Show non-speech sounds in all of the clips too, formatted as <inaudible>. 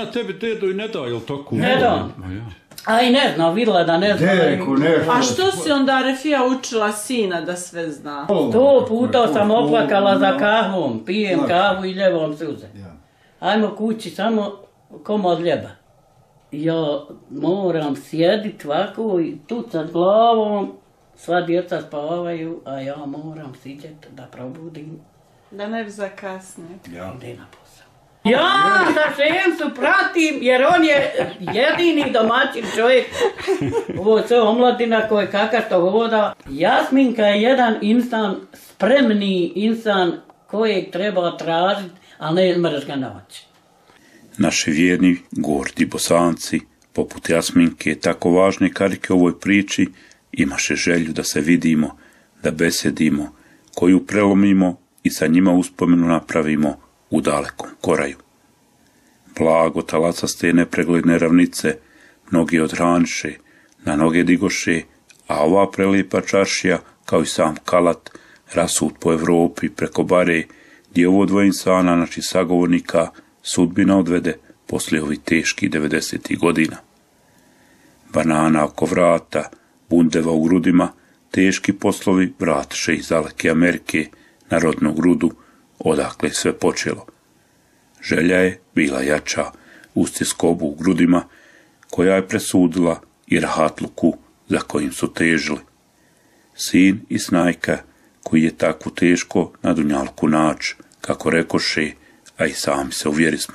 ona tebi dedo i ne da, jel tako? Ne da. Ma ja. A i ne zna, vidjela da ne zna. Deko, nešto. A što si onda Refija učila sina da sve zna? Sto puta sam oplakala za kahvom, pijem kavu i ljevom suze. Ja. Ajmo kući, samo komod ljeba. Ja moram sjedit ovako i tucat glavom, sva djeca spavaju, a ja moram siđet da probudim Da ne bi zakasnije. ide na. Ja sa Šemsu pratim jer on je jedini domaćin čovjek. Ovo je sve omladina koji kaka što voda. Jasminka je jedan insan, spremni insan kojeg treba tražiti, ali ne mreš ga naći. Naši vjerni, gordi bosanci, poput Jasminke, tako važne karike ovoj priči, imaše želju da se vidimo, da besedimo, koju prelomimo i sa njima uspomenu napravimo u dalekom koraju. Blago talacaste nepregledne ravnice, mnogi od ranše, na noge digoše, a ova prelijepa čaršija, kao i sam kalat, rasut po Evropi preko bare, gdje ovo dvoje insana, znači sagovornika, sudbina odvede poslije ovih teških 90. godina. Banana oko vrata, bundeva u grudima, teški poslovi vratiše iz daleke Amerike na rodnu grudu, odakle sve počelo. Želja je bila jača, usti skobu u grudima, koja je presudila i rahatluku za kojim su težili. Sin i snajka, koji je takvu teško na dunjalku nač, kako rekoše, a i sami se uvjerismo.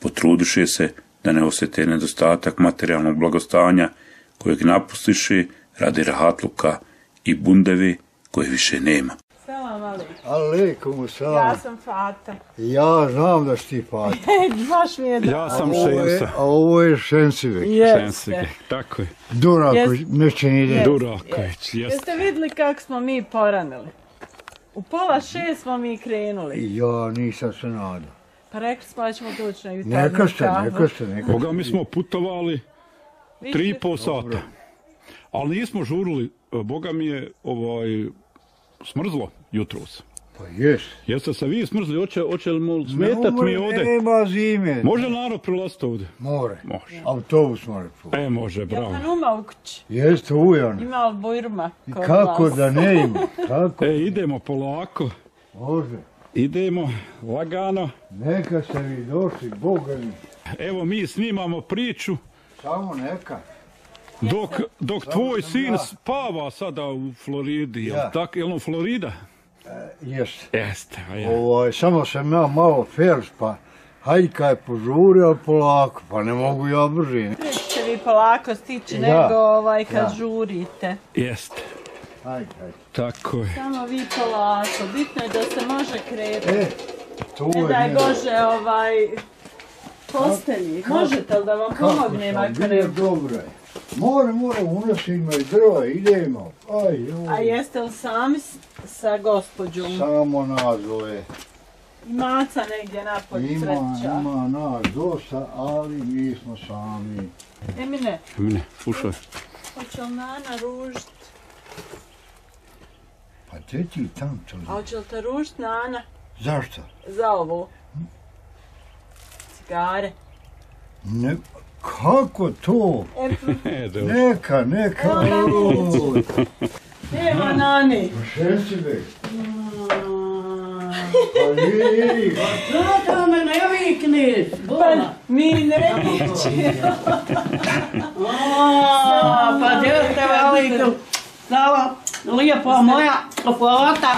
Potrudiše se da ne osjete nedostatak materijalnog blagostanja, kojeg napustiše radi rahatluka i bundevi koje više nema. Selam ali. Alaikum salam. Ja sam Fata. Ja znam da si ti Fata. <laughs> Baš mi je da... Ja sam Šemsa. a ovo je Šensivek. Šensike, tako je. Duraković, Jes- neće ni ide. Duraković, jest. Jeste vidjeli kako smo mi poranili? U pola šest smo mi krenuli. Ja nisam se nadao. Pa rekli smo da ćemo doći na jutarnju Neka ste, kavu. neka ste, neka Boga, mi smo putovali tri i pol sata. Ali nismo žurili, e, Boga mi je ovaj, smrzlo jutros. Pa jes. Jeste se vi smrzli, hoće, hoće li mu smetat mi ovdje? Nema zime. Može li narod prilaziti ovdje? More. Može. Autobus more čuo. E, može, bravo. Pa numa u kući. Jeste ujan. Ima li bujrma? I kod kako vas? da ne ima? Kako? E, idemo polako, Može. idemo lagano. Neka ste vi došli, Boga mi. Evo mi snimamo priču Samo neka. Dok, dok tvoj sin ja. spava sada u Floridi, jel Ja. tako? Jel on Florida? Jeste. Jeste, a ja. Ovaj, samo sam ja malo fers, pa Haljka je požurio, ali polako, pa ne mogu ja brže. Nećete vi polako stići, Ja. nego ovaj kad Ja. žurite. Jeste, Hajde, hajde. tako je. Samo vi polako. Bitno je da se može kretati. E, to Ne je daj njeno. Bože, ovaj... Postelji. Možete li da vam Kako pomognem sam ako ne... dobro je. More, more, unosimo i drva, idemo. Aj, joj. A jeste li sami s- sa gospođom? Samo nas dvoje. I maca negdje napolje Ima, sreća. ima nas dosta, ali mi smo sami. Emine, Mine, slušaj. hoće li Nana ružit? Pa te ti tam to A hoće li te ružit Nana Zašto? za ovo? Cigare. Ne, kako to? <laughs> E. Neka, neka. Evo Nani. Šesibe. Pa vidi, Zato me ne vikniš, Pa Bona. mi ne. A, Pa gdje ste velikom? Znala, lijepa moja fota,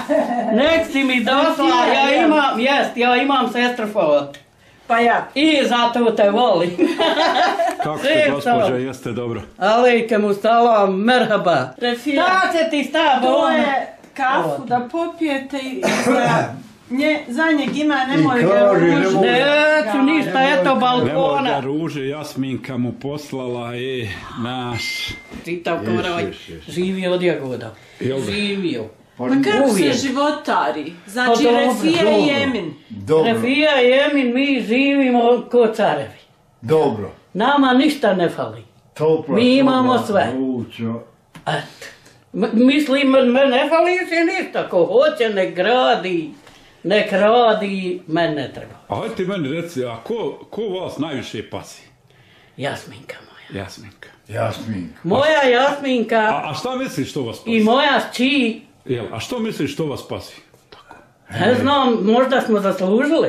nek si mi došla, ja imam, jest, ja imam sestru fot. Pa ja. I zato te volim. <laughs> Kako ste, gospođa, jeste dobro? Alejke mu salam, merhaba. Šta će ti sta, To je kafu da popijete i za, nje, za njeg ima, nemoj I ga nemoj. Neću ništa, eto Nemoj da balkona. ruže, Jasminka mu poslala, e, naš. Jes, jes. živio od jagoda. Da? Živio. Pa Pa kako se životari? Znači Pa Refija dobro. i Emin. dobro, Refija i Emin, mi živimo ko carevi. dobro. Nama ništa ne fali. Topla Mi imamo sve. Mislim, me ne fali se ništa. Ko hoće, ne gradi. nek radi, meni ne treba. A hajde ti meni reci, a ko, ko vas najviše pazi? Jasminka moja. Jasminka. Jasminka. Moja Jasminka A, a šta misliš što vas i pazi? moja Jel, a što misliš što vas pazi? ne znam, možda smo zaslužili.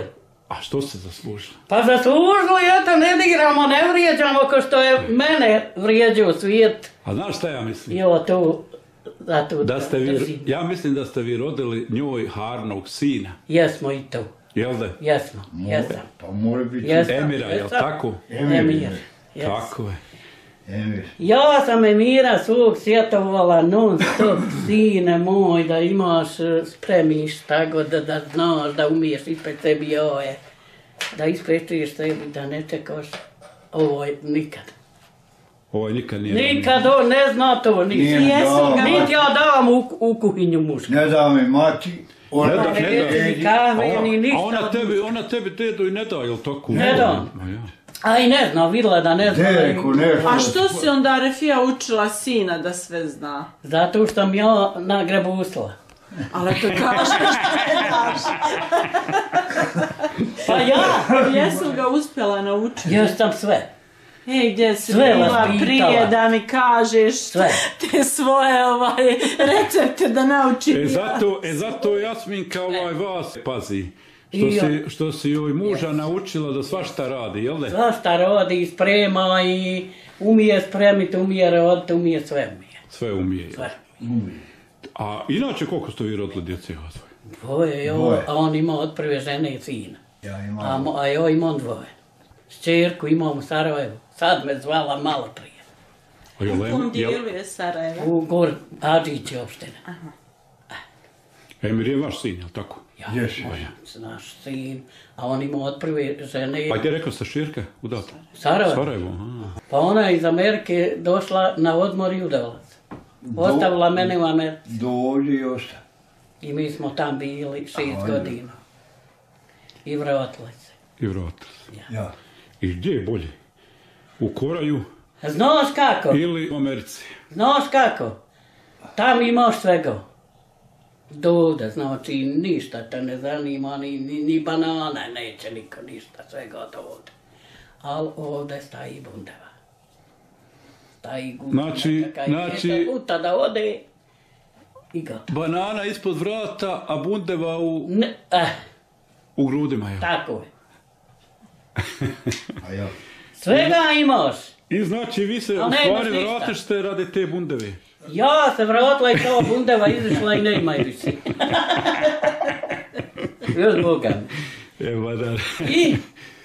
A što se zaslužili? Pa zaslužili, eto, ne diramo, ne vrijeđamo ko što je mene vrijeđao svijet. A znaš šta ja mislim? I ovo tu, da tu Da ste vi, držim. ja mislim da ste vi rodili njoj harnog sina. Jesmo i tu, Jel da? jesmo, jesam. Pa mora biti Jesam, Emira, jel tako? Emir. Emir, jes. Tako je. Emir. Ja sam Emira svog sjetovala non stop, sine moj, da imaš, e, spremiš tako da, da znaš, da umiješ ispred sebi joje, da isprečiš sebi, da ne čekaš ovo nikad. Ovaj nikad nije... Nikad on ne zna to, niti, Nije Jesu ga- niti ja dam u, u kuhinju mušku. Ne da mi mati. Ona Ne da, Ne da. ni kahve, A ni ona, ništa. a ona tebi, ona tebi dedu i ne da, jel tako? Ne da. Ma ja. A i ne zna, vidjela da ne zna. Deko nešto. A što si onda Refija učila sina da sve zna? Zato što sam ja nagrebusila. Ali to kažeš što ne znaš. <laughs> Pa ja, Jesu ga uspjela naučiti? jesam sve. Ej, gdje si Sve bila prije da mi kažeš Sve. te svoje ovaj, recepte da naučim. E zato, e zato Jasminka ovaj vas pazi. Što I si, što si joj muža naučila da svašta radi, jel da? Svašta rodi, sprema i umije spremiti, umije roditi, umije sve umije. Sve umije. Sve. A inače koliko ste vi rodili djece vas? Dvoje, jo, Dvoje. a on ima od prve žene i sina. Ja A, imam. mo- a ja imam dvoje. Šćerku imam u Sarajevu. Sad me zvala malo prije. A U kom dijelu je Sarajevo? U Gor Adžići opštine. Emir je vaš sin, jel tako? Ja, Jesi. moj naš sin. A on ima od prve žene Pa gdje rekao ste širke? Udata? Sarajevo. Sarajevo. Pa ona je iz Amerike došla na odmor i udala se. Ostavila mene u Americi. Dođe i osta. I mi smo tam bili šest Ajde. godina. I vratili se. I vratili se. Ja. I gdje je bolje? U Koraju Znaš kako? ili u Americi? Znaš kako? Tam imaš svega. Dovde, znači ništa te ne zanima, ni, ni, ni banana neće niko ništa, svega od ovdje. Ali ovdje staji bundeva. Staji guta, Znači- znači- guta da ode i gotovo. Banana ispod vrata, a bundeva u, Ne, eh, u grudima, jel? tako je. <laughs> A ja. Svega imaš. I znači vi se u stvari vratište radi te bundeve. Ja se vratila i kao bundeva izišla i nema je više. Još Boga. Evo da. I,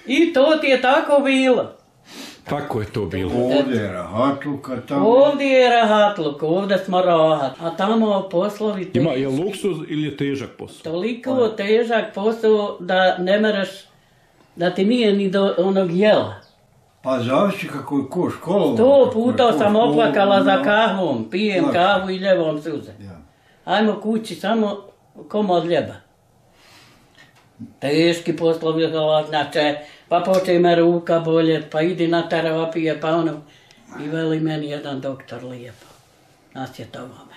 I to ti je tako bilo. Tako je to bilo. Ovdje je rahatluka tamo. Ovdje je rahatluk, ovdje smo rahat, a tamo poslovi Ima, je luksuz ili je težak posao? toliko težak posao da ne mereš, da ti nije ni do onog jela. Pa zavisi kako je ko školovan. Sto je puta sam oplakala za školovan. kahvom, pijem Znaš. kavu i ljevom suze. Ja. Ajmo kući samo komod ljeba. Teški poslovi znači, pa poče me ruka boljet, pa idi na terapije, pa ono. I veli meni jedan doktor lijepo, nasjetovao me.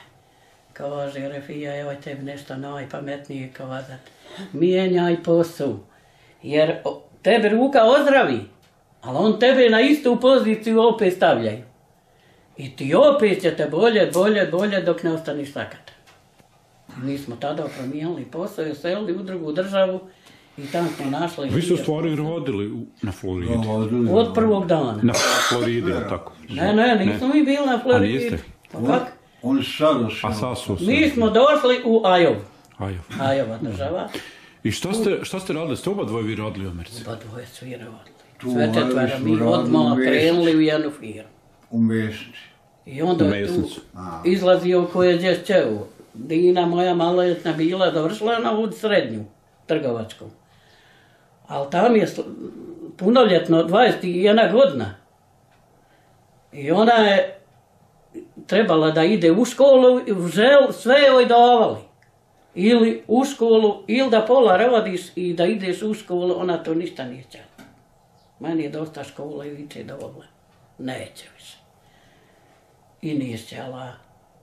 Kaže, Refija, evo tebi nešto najpametnije kazat. Mijenjaj posao, jer tebe ruka ozdravi, ali on tebe na istu poziciju opet stavljaju. I ti opet će te bolje, bolje, bolje dok ne ostaniš sakata. Mi smo tada promijenili posao i uselili u drugu državu i tamo smo našli... Vi ste u stvari rodili u- na Floridi. Od prvog dana. Na Floridi, tako? Ne, ne, nismo mi bili na Floridi. niste? Pa kak? On sada su. A sad su. Mi smo došli u Ajovu. Ajde. Ajova država. I šta ste, šta ste radili? Ste oba dvoje vi radili u Americi? Pa dvoje svi radili. Tu Sve četvero Ajovi su mi odmah krenuli u jednu firmu. U mjeseci. I onda je tu izlazio ko je gdje. Dina moja maloljetna bila završila na ovu srednju trgovačku. Ali tam je punoljetno 21 godina. I ona je trebala da ide u školu, i u žel, sve joj davali. Ili u školu, ili da pola rodiš i da ideš u školu, ona to ništa nije htjela. Meni je dosta škola i viče dovoljno. Neće više. I nije htjela,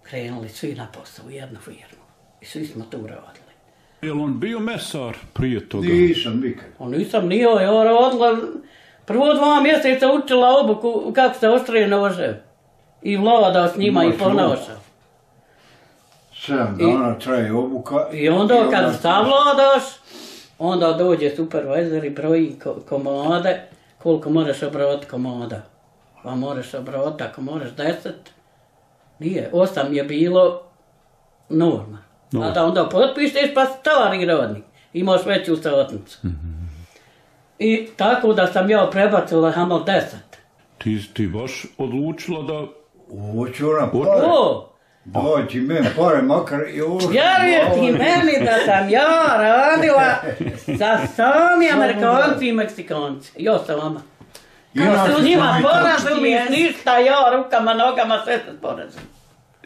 krenuli svi na posao u jednu firmu. I svi smo tu radili. Jel on bio mesar prije toga? Nisam nikad. A nisam nije, ja rodila, prvo dva mjeseca učila obuku kako se oštrije nože. I vlada s njima Ma, i ponaša. Sedam dana traje obuka. I onda kad savladaš, onda dođe supervisor i broji ko- komade, koliko moraš obrati komada. Pa moraš obrati, ako moraš deset, nije, osam je bilo norma. A da onda potpišeš pa stari rodnik, imaš veću satnicu. I tako da sam ja prebacila hamal deset. Ti, ti baš odlučila da... Hoću na O, Dođi men pare, makar i ovo. Vjeruje ti meni da sam ja radila <laughs> sa sami Amerikanci i Meksikanci. Jo sa vama. Inače S njima sam i porazumi jezik. ništa, ja rukama, nogama, sve se porazumi.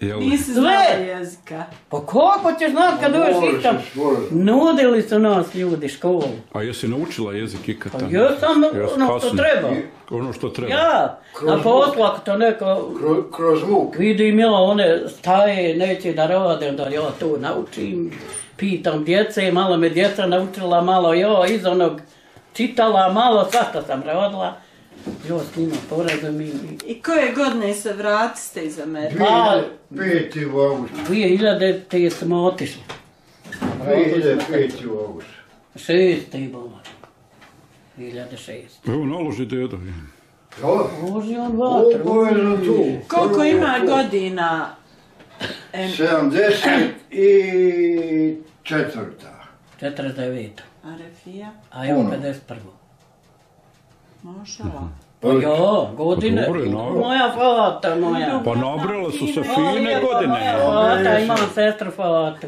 Jel, Nisi znala jezika. Pa kako ćeš znat kad dođeš išta? se stvoriti. Nudili su nas ljudi školu. a jesi naučila jezik ikad Pa tamo? jesam Jes, ono što treba. Ono što treba. Ja, a poslu ako to neko Kroz, kroz muk. Vidim ja one staje, neće da rade, onda ja to naučim. Pitam djece, malo me djeca naučila, malo ja iz onog čitala, malo svašta sam radila. Ja s njima porazumim. I koje godine se vratiste iz Amerike? Pa, Peti u augustu. 2000 smo otišli. 2005. u augustu. Šest je bilo. 2006. Evo naloži dedo. To? Boži on vatru. Ovo je za tu. Koliko ima godina? Em, 74. 49. Arefija? A ja 51. Mašala. Pa, Ja, godine. Dobro, naravno. Moja fata, moja. Pa nabrale su se fine godine. moja Fata, imam sestru Fatu.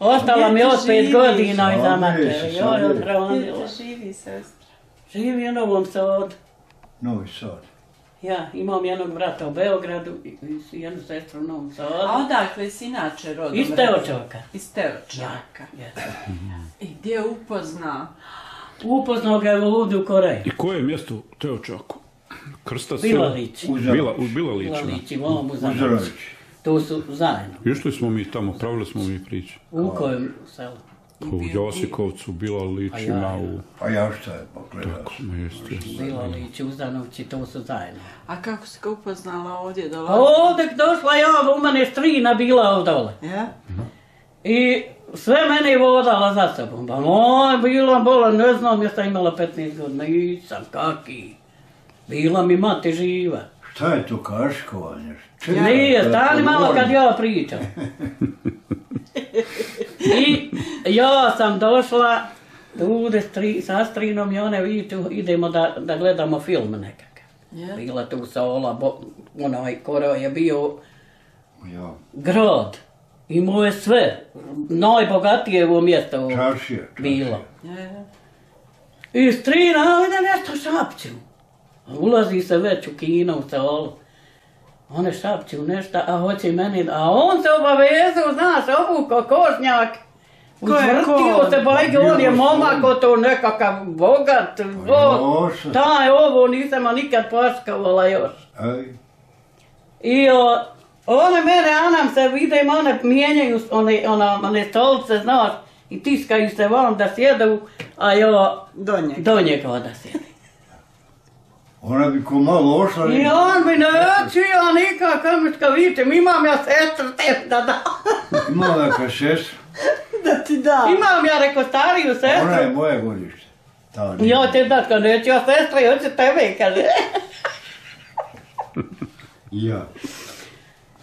Ostala mi od pet godina iza vidiš, Joj, odbranila. živi sestra? Živi u Novom Sadu. Novi Sad. Ja, imam jednog brata u Beogradu i jednu sestru u Novom A Sadu. odakle si inače rodom? Iz Teočoka. Iz Teočaka. Yes. I gdje upozna? Upoznao ga je ovdje u Koreji. I koje je mjesto u Teočaku? Krsta se... Bilalić. Bila, u Bilalićima. Bilalić iVom Uzanović. Uzorović. Tu su zajedno. Išli smo mi tamo, pravili smo mi priču. U kojem selu? U Josikovcu, Bilalićima, u... Pa ja šta je pogledao. Ma jeste, jeste. Bilalić, Uzanović i tu su zajedno. A kako si ga upoznala ovdje dolazi? ovdje došla ja, u mene strina bila ovdje dole. Ja? I sve mene je vodala za sobom. Pa moj, bila bola, ne znam, ja sam imala 15 godina, nisam kaki. Bila mi mati živa. Šta je to kaškovanje? Čekaj, Nije, stani malo kad ja pričam. <laughs> I ja sam došla tri- sa strinom i one viču, idemo da, da gledamo film nekakav. Bila tu sola, bo, onaj koro je bio Ja, grad. Imao je sve. Najbogatije ovo mjesto ovo čaršija. čaršija. bilo. Ja, ja. I strina, ajde nešto šapću. Ulazi se već u kino, u solu. One šapću nešto, a hoće meni, a on se obavezao, znaš, obuko košnjak. Ko je Uzvrtio ko? se bajke, on je momak, o to nekakav bogat, bo, Joša. taj ovo nisam nikad paškavala još. Aj, I o, one mene, a nam se vidim, one mijenjaju one, ona, one stolice, znaš, i tiskaju se van da sjedu, a ja Do njega. do njega da sjedim. ona bi ko malo ošla. I on mi neće, ja nikak, kamička vičem, imam ja sestru te da da. <laughs> Imala neka sestra. Da ti da. Imam ja reko stariju Ona je sestru. moje godište. Ta. Ja te da, kad neću ja sestra, ja ću tebe, kaže. Ja.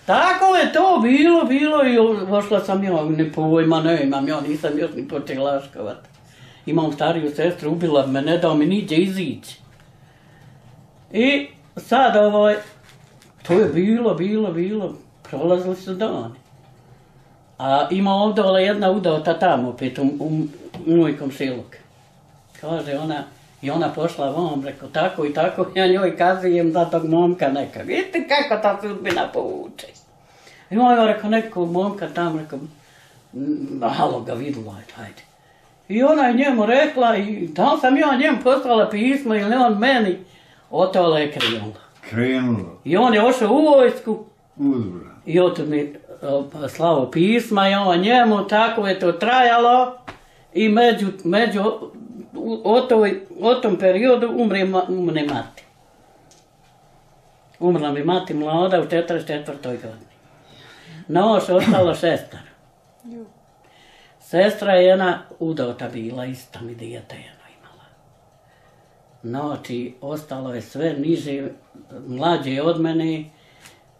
Tako je to bilo, bilo i došla sam ja, ne pojma ne imam, ja nisam još ni počela laškovat. Imam stariju sestru, ubila me, ne dao mi niđe izići. I sad ovaj, to je bilo, bilo, bilo, prolazili su dani. A ima ovdje jedna udata tamo, opet u, u, u moj komšiluk. Kaže ona, i ona pošla vam, reko tako i tako, ja njoj kazujem za tog momka neka. Vidite kako ta sudbina povuče. I on je rekao nekog momka tam, rekao, "Mm, halo ga vidjela, ajde, ajde. I ona je njemu rekla, i li sam ja njemu poslala pismo ili on meni, otole je krenula. Krenulo. I on je ošao u vojsku, Udruža. i oto mi o, slavo pisma i on njemu, tako je to trajalo. i među, među u, o, tom periodu umre, umre mati. Umrla mi mati mlada u 44. godini. Noš ostala sestra. Sestra je jedna udota bila, ista mi dijete jedno imala. Znači, ostalo je sve niže, mlađe od mene.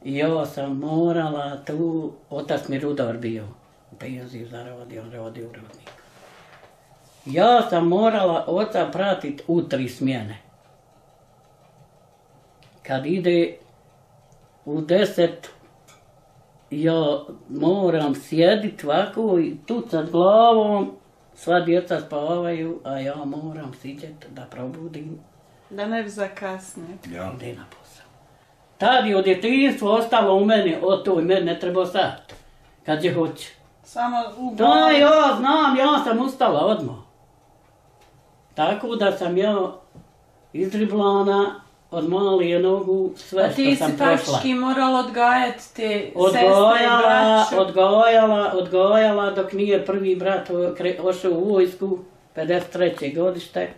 I ja sam morala tu, otac mi Rudar bio, u penziju zarodio, on rodi u rodniku. Ja sam morala oca pratit u tri smjene. Kad ide u deset, ja moram sjedit ovako i tucat glavom, sva djeca spavaju, a ja moram siđet da probudim Da ne bi zakasnije. Ja. ide na posao. Tad je od djetinjstva ostalo u meni, o to i meni ne treba sat, kad je hoće. Samo u Da, ja znam, ja sam ustala odmah. Tako da sam ja izdriblana od malije nogu sve A ti što sam si prošla. praktički morala odgajati te sestre i Odgojala, odgojala, dok nije prvi brat ošao u vojsku, 53. godište.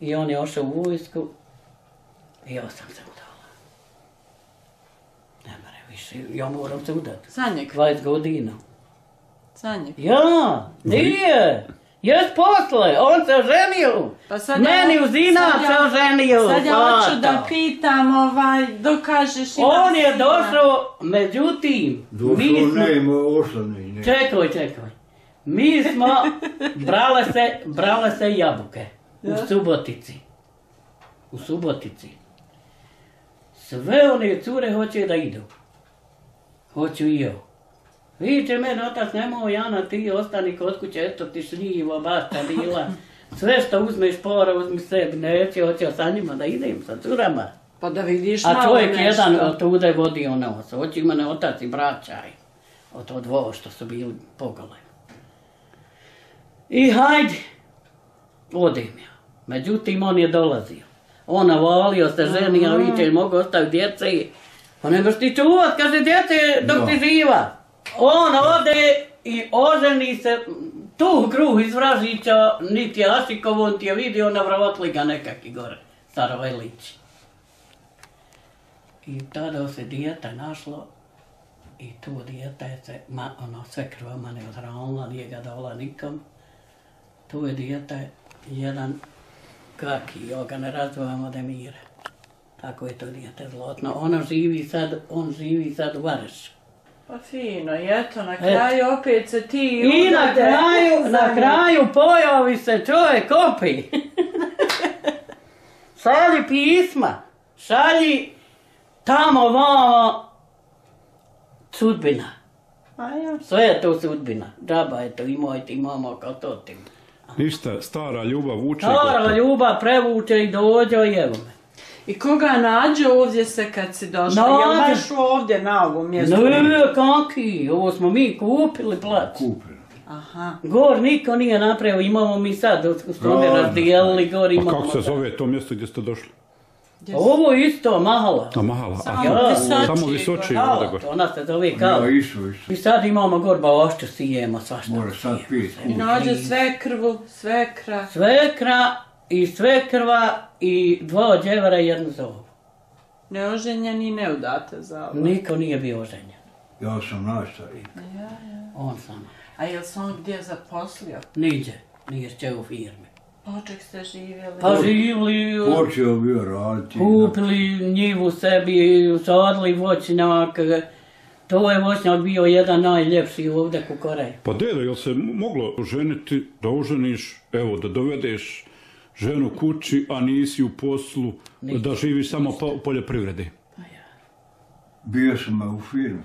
I on je ošao u vojsku. I ja sam se udala. Ne mere više, ja moram se udati. Za njeg, 20 godina. za njeg. Ja, nije. Jes posle, on se oženio. Pa sad Meni ja- u zina sad ja- se oženio. Sad ja hoću da pitam, ovaj, dokažeš i On je došao, međutim, mi smo... nema ne. Čekaj, čekaj. Mi smo brale se, brale se jabuke u Subotici. U Subotici. Sve one cure hoće da idu. Hoću i ja. Vidite mene, otac, nemoj Jana, ti ostani kod kuće, eto ti šljivo, basta bila. Sve što uzmeš pora, uzmi sebi, neće, hoće sa njima da idem, sa curama. Pa da vidiš A čovjek nešto. jedan od tude vodio nos. Hoće mene otac i braćaj. Od to dvo što su bili pogole. I hajde. Odem ja. Međutim, on je dolazio. On navalio se ženi, a viče, mogu ostaviti djece. i- Pa ne možeš ti čuvat, kaže djece dok Da. ti živa. On ode i oženi se, tu kruh iz Vražića, niti je Ašikovo, on ti je vidio na vrovotliga nekaki gore, Starovelić. I tada se dijete našlo i tu dijete se, ma, ono, sve krvama ne odhranila, nije ga dala nikom. Tu je dijete jedan kaki, ja ga ne razvojamo da mire. Tako je to dijete zlotno. Ono živi sad, on živi sad u Varešu. Pa fino, i eto, na kraju opet se ti I na kraju, na kraju pojavi se čovjek opi. <laughs> šalji pisma, šalji tamo vamo sudbina. A ja. Sve je to sudbina. Džaba je to i moj ti mamo kao to ti. Ništa, stara ljubav uče. Stara ljubav prevuče i dođe i evo me. I koga nađe ovdje se kad si došla? Jel Nađe. baš ovdje na ovom mjestu? Ne, kaki, ovo smo mi kupili plac. Kupili. Aha. Gor niko nije napravio, imamo mi sad, oni Dobro. razdijelili, gor A imamo. kako se zove to mjesto gdje ste došli? Ovo isto, mahala. A mahala. A, Samo ja, visočije samo Kao, ovdje gore. to ona se zove kao. Ja, isto, isto. I sad imamo gor baošće, sijemo svašta. Mora sad pit. I nađe sve krvu, sve kra. Svekra i svekrva i dva djevera i jednu zovu. Neoženjeni i neudate za ovo. Niko nije bio oženjen. Ja sam najstariji. On samo. A jel se on gdje zaposlio? Niđe, nije će u firmi. Poček ste živjeli. Pa živli, Počeo bio raditi. kupili njivu sebi, sadili voćnjak. To je voćnjak bio jedan najljepši ovdje u Koreji. Pa dedo, jel se moglo ženiti, da oženiš, evo, da dovedeš ženu kući, a nisi u poslu, da živiš samo po poljoprivredi? Bio sam u firmi.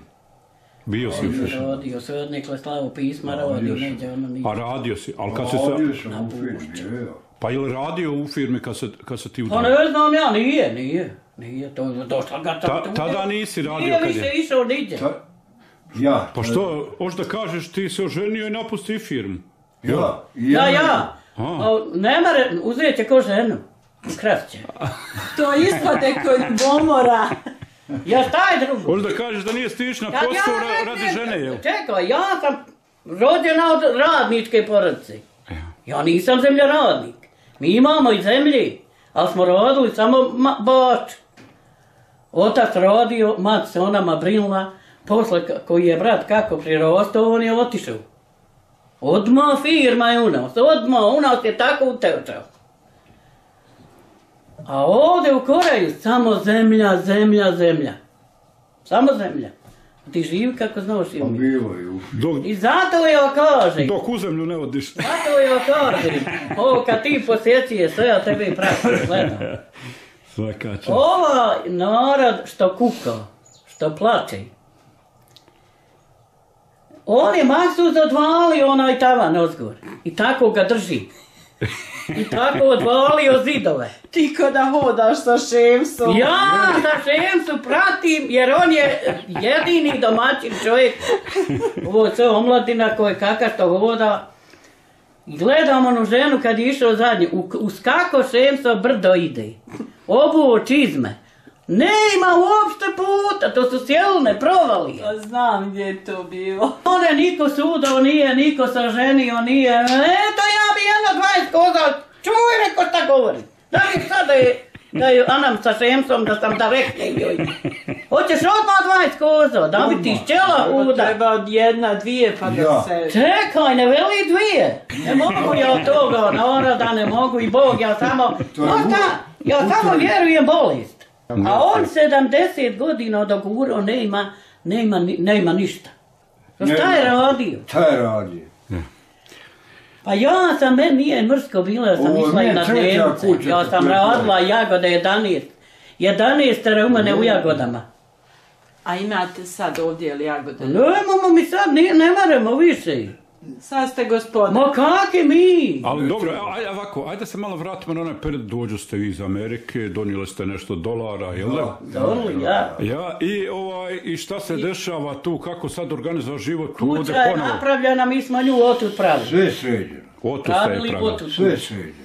Bio si u firmi. Rodio se odnikle slavu pisma, Radio neđe ono nije. A radio si, ali kad se Radio sa... sam u firmi, evo. Pa je li radio u firmi kad se, kad se ti Pa udao? ne znam ja, nije, nije. Nije, to je došla ga Ta, tako. tada nisi radio Nije kad više je... išao niđe. Ta- Ja. Pa što, hoš da kažeš ti se oženio i napusti firmu? Ja. Ja, ja. A. A, Ne mare, uzet će ko ženu. Krašće. <laughs> To ispade kod bomora. <laughs> Ja šta je drugo? Hoš da kažeš da nije stiš na posao ja radi žene, jel? Čekaj, ja sam rođena od radničke porodice. Ja nisam zemljoradnik. Mi imamo i zemlji, ali smo radili samo bač. Otac radio, mat se onama brinula, posle koji je brat kako prirostao, on je otišao. Odmah firma je u nas, odmah, u nas je tako utečao. A ovdje u Koreju samo zemlja, zemlja, zemlja. Samo zemlja. Ti živi kako znaš i Pa bilo je. Dok, I zato je kažem, dok u zemlju ne odiš. <laughs> zato je kažem, ovo kad ti posjećuje sve, ja tebe i pratim, gledam. Svaka čast. Ova narod što kuka, što plače, on je maksuz odvalio onaj tavan ozgor. I tako ga drži. I tako odvalio zidove. Ti ko da hodaš sa šemsom. Ja sa šemsu pratim jer on je jedini domaćin čovjek. Ovo je sve omladina koje kaka što hoda. Gledam onu ženu kad je išao zadnji. U, uz kako šemso brdo ide. Obuo čizme. Nema uopšte puta, to su sjelne provalije. Pa znam gdje je to bilo. <laughs> One niko sudao nije, niko sa ženio nije. Eto ja bi jedno 20 koza, čuj reko šta govori. Da li sad da je, da je Anam sa Šemsom, da sam da rekne joj. Hoćeš odmah 20 koza, da bi ti šćela uda. treba od jedna, dvije pa da Ja. se... Čekaj, ne veli dvije. Ne mogu ja od toga naroda, ne mogu i Bog, ja samo, no ja samo vjerujem bolest. A on 70 godina doguro nema, nema, nema ništa. Šta je radio? Šta je radio? Pa ja sam, meni nije mrsko bilo, ja sam Ovo išla i na dnevnice. Ja sam radila jagode 11. 11 u mene u jagodama. A imate sad ovdje ili jagode? Nemamo mi sad, ne, ne maramo više. Sad ste gospodin. Ma kakvi mi? Ali dobro, ajde ovako, ajde se malo vratimo na onaj period, dođu ste vi iz Amerike, donijeli ste nešto dolara, jel da? Ja. Ja, i, ovaj, i šta se dešava tu, kako sad organizova život tu ovdje Kuća je ponovo? napravljena, mi smo nju otud pravili. Sve je sređeno. Otu ste je Pravili otud. Sve sređeno.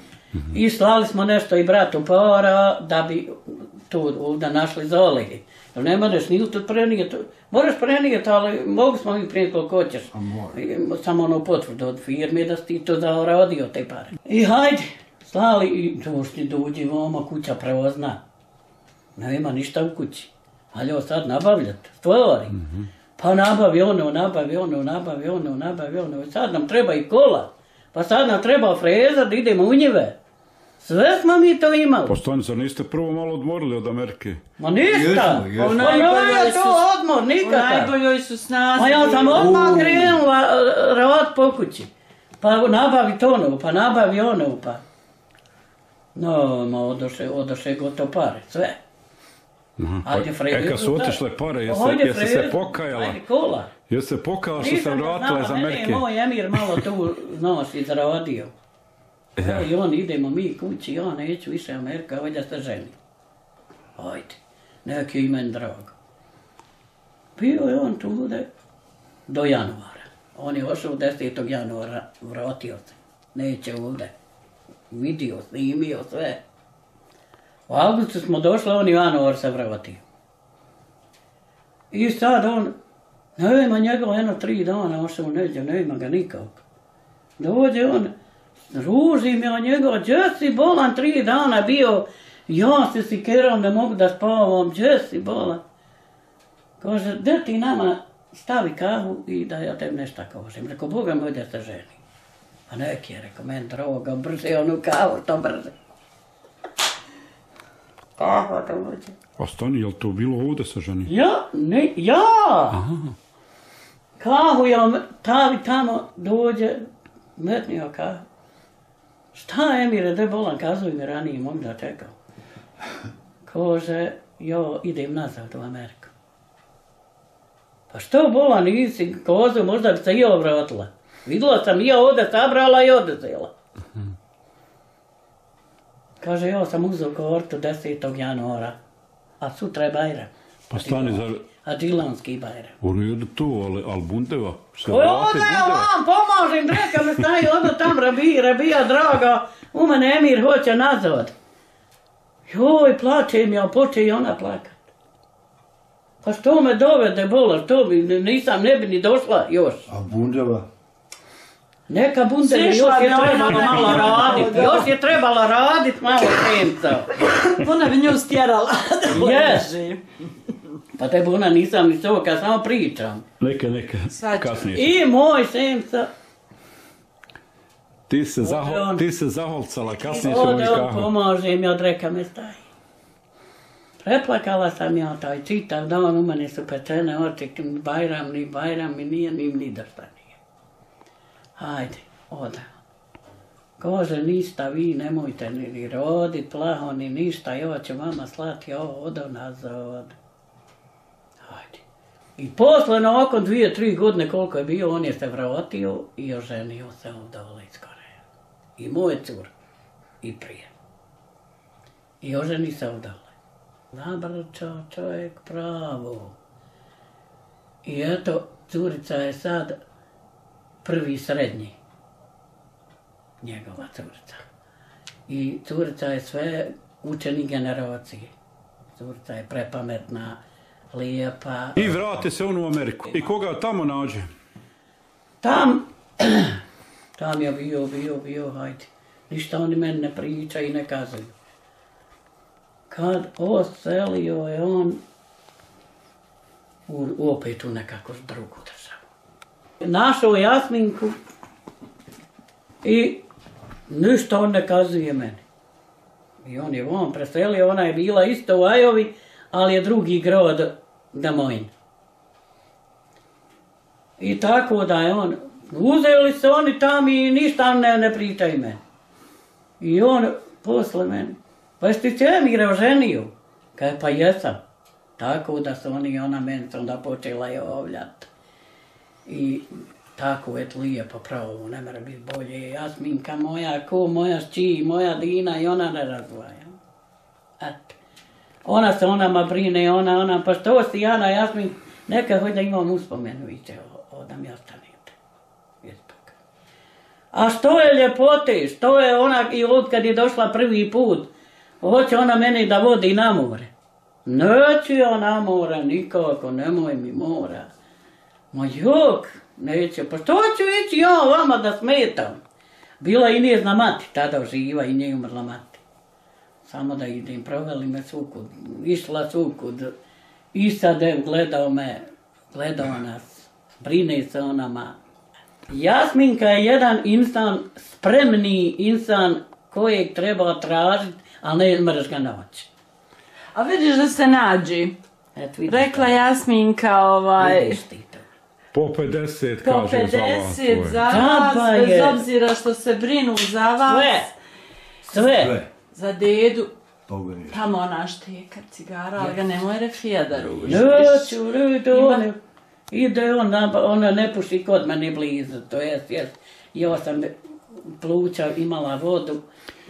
I slali smo nešto i bratu para da bi tu ovdje našli zoli. Jer ne moraš ni tu prenijeti. Moraš prenijeti, ali mogu smo mi prenijeti koliko hoćeš. Samo ono potvrdu od firme da si ti to zaradio te pare. I hajde, slali i došli dođi vama kuća prevozna. Nema ništa u kući. Ali ovo sad nabavljati, stvari. Pa nabavi ono, nabavi ono, nabavi ono, nabavi ono. Sad nam treba i kola. Pa sad nam treba freza da idemo u njive. Sve smo mi to imali. Poštovani, zar niste prvo malo odmorili od Amerike? Ma ništa. Jesmo, jesmo. Pa to odmor, U nikakav. najboljoj su snazi. A ja sam odmah U. krenula e, rad po kući. Pa nabavi to ono, pa nabavi ono, pa... No, ma odoše, odoše gotovo pare, sve. Aha, pa- Ajde, Fredi. E, kad su otišle pare, jesi, Ajde, jesi se pokajala? Ajde, kola. Jesi se pokajala što se Nisam vratila iz mene Amerike? je moj Emir malo tu, znaš, izradio. Ja. I on idemo mi kući, ja neću više Amerika, ovdje se ženi. Ajde, neki je meni drago. Bio je on tu da do januara. On je ošao 10. januara, vratio se. Neće ovdje. Vidio, snimio sve. U augustu smo došli, on januar se vratio. I sad on, nema njega jedno tri dana, ošao neđe, nema ga nikako. Dođe on, ruži me od njega, gdje si bolan tri dana bio, ja se sikeram, ne mogu da spavam, gdje si bolan? Kaže, gdje ti nama stavi kahu i da ja tebi nešto kažem. Rekao, Boga moj da se ženi. Pa neki je, rekao, men droga, brže onu kahu, to brže. Kahva to dođe. A stani, jel to bilo ovdje sa ženi? Ja, ne, ja! Kahu ja tavi tamo dođe, metnio kahu. Šta je Emire, da bolan, kazuj mi ranije, mogu da čekam. Kaže, jo, idem nazad u Ameriku. Pa što bolan nisi kozu, možda bi se i ovo vratila. Vidjela sam i ja ovdje sabrala i oduzela. Kaže, ja sam uzeo kortu 10. januara, a sutra je Bajram. Pa stani, zar A Đilanski Bajram. u redu to, ali, ali bundeva? Se Oj, vrate ovdje ja bundeva? vam pomažem, dreka me staje, onda tam rabija, rabija draga, u mene Emir hoće nazad. Joj, plačem ja, poče i ona plakat. Pa što me dovede bola, što bi, nisam, ne bi ni došla još. A bundeva? Neka bunde još je na malo neko. radit, još je trebalo radit malo senca. Ona bi nju stjerala. <laughs> da Yes. leži. Pa te buna nisam ni to, kad samo pričam. Neka, neka, kasnije. I moj senca, Ti se, zaho, on. ti se zaholcala, kasnije ćemo ode on nikaho. pomaže mi od reka me staji. Preplakala sam ja taj čitav dan, u mene su pečene oči, bajram, ni bajram, mi nije, ni ni da. Hajde, ode. Kože, ništa, vi nemojte ni, rodit, plaho, ni ništa, ja ću mama slati ovo odo nazad. Hajde. I posle nakon dvije, tri godine koliko je bio, on je se vratio i oženio se ovdje iz Koreje. I moje cur. I prije. I oženi se ovdje. Nabrčao čovjek pravo. I eto, curica je sad prvi srednji. Njegova curica. I curica je sve učeni generacije. Curica je prepametna, lijepa. I vrate se on u Ameriku. I koga tamo nađe? Tam, <clears throat> tam je bio, bio, bio, hajde. Ništa oni meni ne priča i ne kazuju. Kad oselio je on u, opet u nekako drugu. Našao je Jasminku i ništa on ne kazuje meni. I on je on preselio, ona je bila isto u Ajovi, ali je drugi grad da mojin. I tako da je on, uzeli se oni tam i ništa ne, ne pričaju meni. I on posle meni, pa jesi ti se Emire oženio? Kaj pa jesam. Tako da su oni i ona meni onda počela javljati. I tako je lijepo pravo, ne mora biti bolje. Jasminka moja, ko moja šći, moja Dina i ona ne razdvaja. Eto. Ona se onama brine, ona, ona, pa što si Jana, Jasmin, neka hoće da imam uspomenu viće, da mi ostanete. A što je ljepote, što je ona, i od kad je došla prvi put, hoće ona mene da vodi na more. Neću ja na more, nikako, nemoj mi mora. Ma jok, neću, pa što ću ići ja vama da smetam? Bila i njezna mati, tada živa i nije umrla mati. Samo da idem, proveli me sukud, išla sukud. I sad je gledao me, gledao nas, brine se o nama. Jasminka je jedan insan, spremni insan kojeg treba tražiti, ali ne mreš ga naći. A vidiš da se nađi. Rekla Jasminka ovaj... vidiš ti. Po 50 Po kaže za vas. 50 tvoje. za vas, bez je. obzira što se brinu za vas. Sve, sve. Sve. Za dedu. Ništa. Tamo ona šteka cigara, ali ga nemoj refija da ružiš. Neću, on, ide on, na- ona ne puši kod mene blizu, to jest, jest, ja sam pluća imala vodu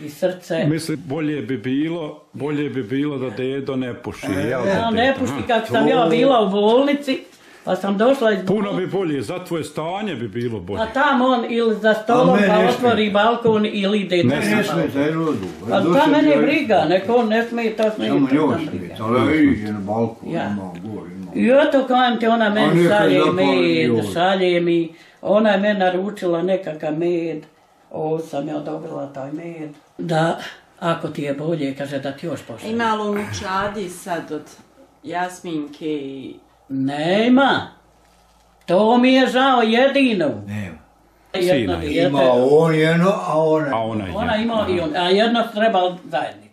i srce. Misli, bolje bi bilo, bolje bi bilo da dedo ne puši. jel da, Ja ne puši kako sam ja bila u bolnici, pa sam došla iz Puno bi bolje, za tvoje stanje bi bilo bolje. A tam on ili za stolom pa ne otvori balkon ili ide Ne Ne balkon. taj rodu. A ta mene briga, neko on ne smije, to smije. Samo to njoj briga. Ali iđe na balkon, Ja. ima gor, ima. I eto kajem ti, ona meni šalje med, šalje mi, ona je meni naručila nekakav med, ovo sam ja dobila taj med. Da, ako ti je bolje, kaže da ti još pošalje. Ima li unučadi sad od Jasminke i... Nema. To mi je žao jedino. Nema. Jedno Sina. Ima on jedno, a ona... A ona je. Ona ima i on, a jedno treba zajedno.